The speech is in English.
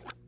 you